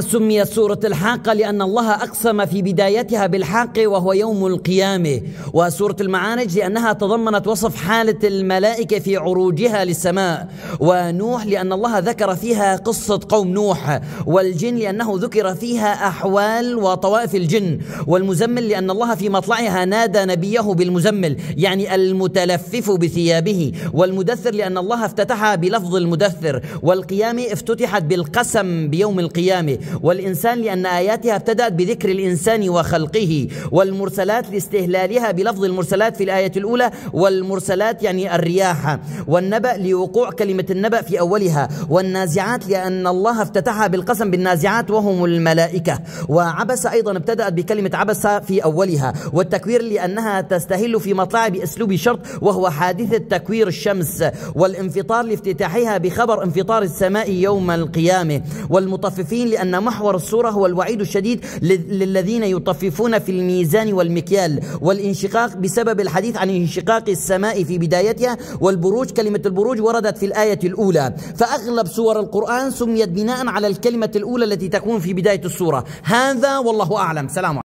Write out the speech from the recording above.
سميت سورة الحاقة لأن الله أقسم في بدايتها بالحق وهو يوم القيامة. وسورة المعارج لأنها تضمنت وصف حالة الملائكة في عروجها للسماء. ونوح لأن الله ذكر فيها قصة قوم نوح. والجن لأنه ذكر فيها أحوال وطوائف الجن. والمزمل لأن الله في مطلعها نادى نبيه بالمزمل يعني المتلفف بثيابه. والمدثر لأن الله افتتحها بلفظ المدثر. والقيامة افتتحت بالقسم بيوم القيامة. والإنسان لأن آياتها ابتدأت بذكر الإنسان وخلقه والمرسلات لاستهلالها بلفظ المرسلات في الآية الأولى والمرسلات يعني الرياح والنبأ لوقوع كلمة النبأ في أولها والنازعات لأن الله افتتحها بالقسم بالنازعات وهم الملائكة. وعبس أيضا ابتدأت بكلمة عبس في أولها والتكوير لأنها تستهل في مطلع بأسلوب شرط وهو حادثة تكوير الشمس والانفطار لافتتاحها بخبر انفطار السماء يوم القيامة والمطففين لأن محور الصورة هو الوعيد الشديد للذين يطففون في الميزان والمكيال والانشقاق بسبب الحديث عن انشقاق السماء في بدايتها والبروج كلمة البروج وردت في الآية الأولى. فأغلب سور القرآن سميت بناء على الكلمة الأولى التي تكون في بداية السورة. هذا والله أعلم. سلام